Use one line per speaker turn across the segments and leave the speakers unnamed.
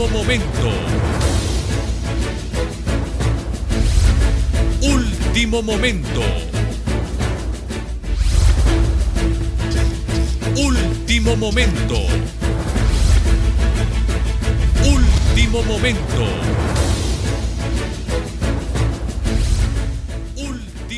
Último momento. Último momento. Último momento. Último momento.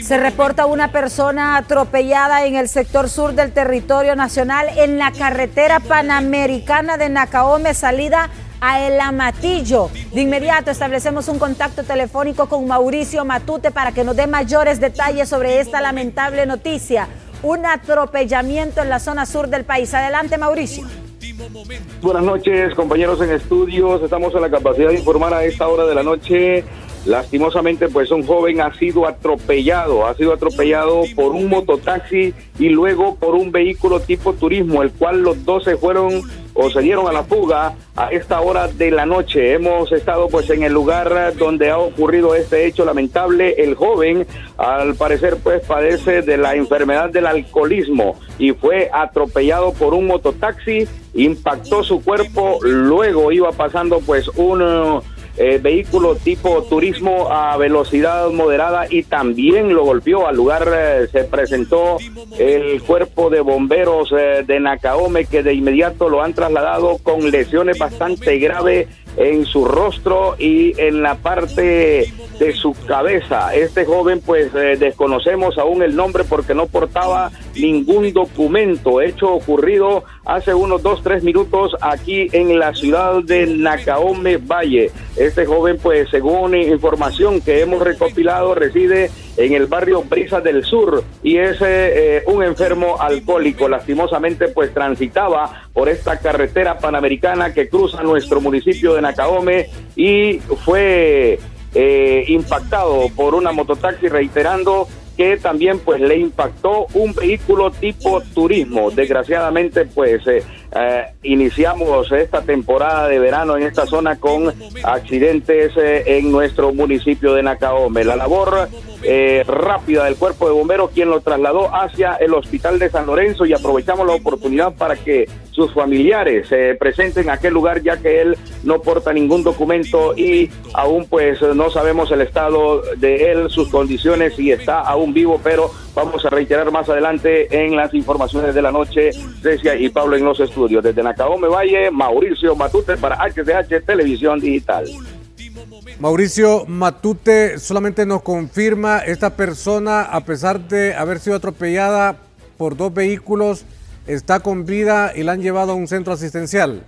Se reporta una persona atropellada en el sector sur del territorio nacional en la carretera panamericana de Nacaome, salida a El Amatillo. De inmediato establecemos un contacto telefónico con Mauricio Matute para que nos dé mayores detalles sobre esta lamentable noticia. Un atropellamiento en la zona sur del país. Adelante, Mauricio.
Buenas noches, compañeros en estudios. Estamos en la capacidad de informar a esta hora de la noche Lastimosamente, pues un joven ha sido atropellado, ha sido atropellado por un mototaxi y luego por un vehículo tipo turismo, el cual los dos se fueron o se dieron a la fuga a esta hora de la noche. Hemos estado pues en el lugar donde ha ocurrido este hecho lamentable. El joven, al parecer, pues padece de la enfermedad del alcoholismo y fue atropellado por un mototaxi, impactó su cuerpo, luego iba pasando pues un eh, vehículo tipo turismo a velocidad moderada y también lo golpeó. Al lugar eh, se presentó el cuerpo de bomberos eh, de Nacaome que de inmediato lo han trasladado con lesiones bastante graves en su rostro y en la parte de su cabeza. Este joven pues desconocemos aún el nombre porque no portaba ningún documento. Hecho ocurrido hace unos dos, tres minutos aquí en la ciudad de Nacaome Valle. Este joven, pues según información que hemos recopilado, reside en el barrio Brisa del Sur y es eh, un enfermo alcohólico. Lastimosamente, pues transitaba por esta carretera panamericana que cruza nuestro municipio de Nacaome y fue eh, impactado por una mototaxi reiterando que también pues le impactó un vehículo tipo turismo. Desgraciadamente pues eh, iniciamos esta temporada de verano en esta zona con accidentes en nuestro municipio de Nacaome. La labor eh, rápida del cuerpo de bomberos, quien lo trasladó hacia el hospital de San Lorenzo y aprovechamos la oportunidad para que sus familiares se presenten en aquel lugar ya que él no porta ningún documento y aún pues no sabemos el estado de él, sus condiciones, si está aún vivo, pero vamos a reiterar más adelante en las informaciones de la noche, Cecia y Pablo en los estudios. Desde Nacaome Valle, Mauricio Matute para HCH Televisión Digital.
Mauricio Matute solamente nos confirma, esta persona, a pesar de haber sido atropellada por dos vehículos, está con vida y la han llevado a un centro asistencial.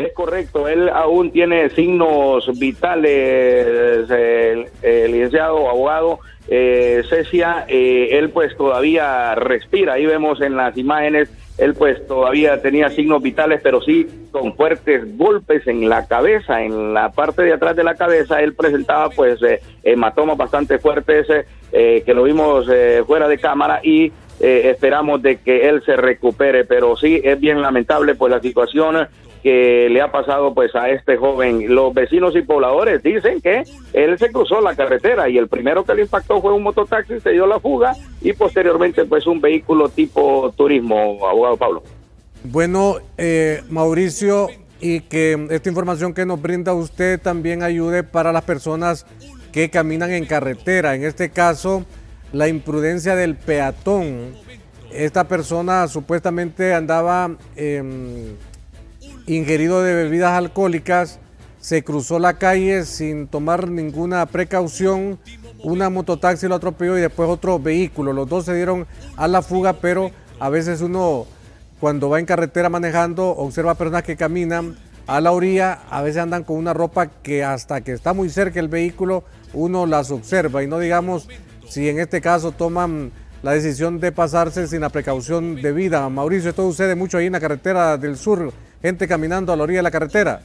Es correcto, él aún tiene signos vitales, el, licenciado abogado eh, Cecia, eh, él pues todavía respira, ahí vemos en las imágenes él pues todavía tenía signos vitales, pero sí con fuertes golpes en la cabeza, en la parte de atrás de la cabeza, él presentaba pues eh, hematomas bastante fuertes eh, que lo vimos eh, fuera de cámara y esperamos de que él se recupere, pero sí es bien lamentable pues la situación que le ha pasado pues a este joven. Los vecinos y pobladores dicen que él se cruzó la carretera y el primero que le impactó fue un mototaxi, se dio la fuga y posteriormente pues un vehículo tipo turismo, abogado Pablo.
Bueno, eh, Mauricio, y que esta información que nos brinda usted también ayude para las personas que caminan en carretera. En este caso, la imprudencia del peatón. Esta persona supuestamente andaba... Eh, ingerido de bebidas alcohólicas, se cruzó la calle sin tomar ninguna precaución, una mototaxi lo atropelló y después otro vehículo. Los dos se dieron a la fuga, pero a veces uno cuando va en carretera manejando observa personas que caminan a la orilla, a veces andan con una ropa que hasta que está muy cerca el vehículo uno las observa y no digamos si en este caso toman la decisión de pasarse sin la precaución debida. Mauricio, esto sucede mucho ahí en la carretera del sur gente caminando a la orilla de la carretera.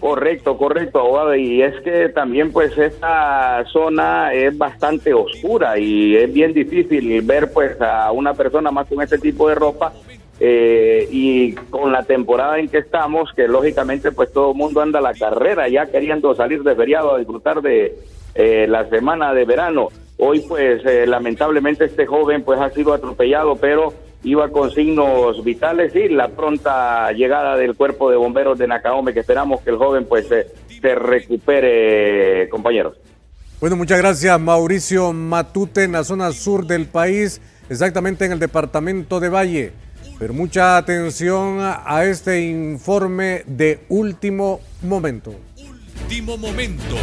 Correcto, correcto. Y es que también pues esta zona es bastante oscura y es bien difícil ver pues a una persona más con este tipo de ropa eh, y con la temporada en que estamos, que lógicamente pues todo el mundo anda a la carrera ya queriendo salir de feriado a disfrutar de eh, la semana de verano. Hoy pues eh, lamentablemente este joven pues ha sido atropellado, pero iba con signos vitales y la pronta llegada del cuerpo de bomberos de Nacaome, que esperamos que el joven pues se, se recupere, compañeros.
Bueno, muchas gracias Mauricio Matute en la zona sur del país, exactamente en el departamento de Valle. Pero mucha atención a este informe de último momento.
Último momento.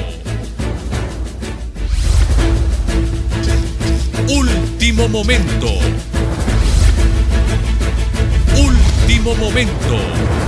Último momento. Momento.